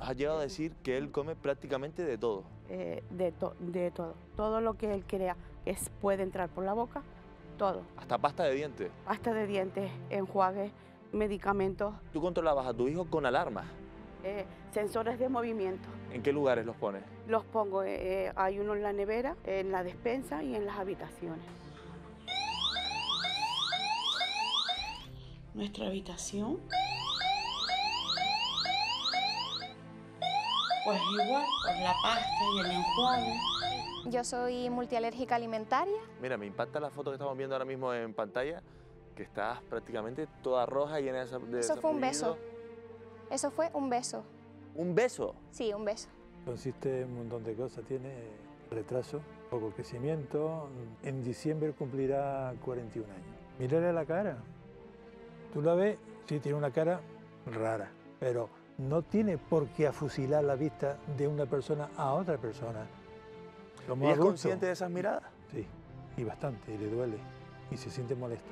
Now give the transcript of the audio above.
Has llegado a decir que él come prácticamente de todo. eh, de, to- de todo. Todo lo que él crea que es- puede entrar por la boca, todo. Hasta pasta de dientes. Hasta de dientes, enjuagues, medicamentos, Tú controlabas a tu hijo con alarmas. eh, sensores de movimiento. ¿En qué lugares los pones? Los pongo, eh, eh, hay uno en la nevera, en la despensa y en las habitaciones. Nuestra habitación. Pues igual, con la pasta y el enjuague. Yo soy multialérgica alimentaria. Mira, me impacta la foto que estamos viendo ahora mismo en pantalla, que estás prácticamente toda roja, llena de Eso fue un beso. Eso fue un beso. ¿Un beso? Sí, un beso. Consiste en un montón de cosas. Tiene retraso, poco crecimiento. En diciembre cumplirá 41 años. Mírale la cara. Tú la ves, sí, tiene una cara rara, pero no tiene por qué afusilar la vista de una persona a otra persona. Como ¿Y es adulto, consciente de esas miradas? Sí, y bastante, y le duele, y se siente molesto.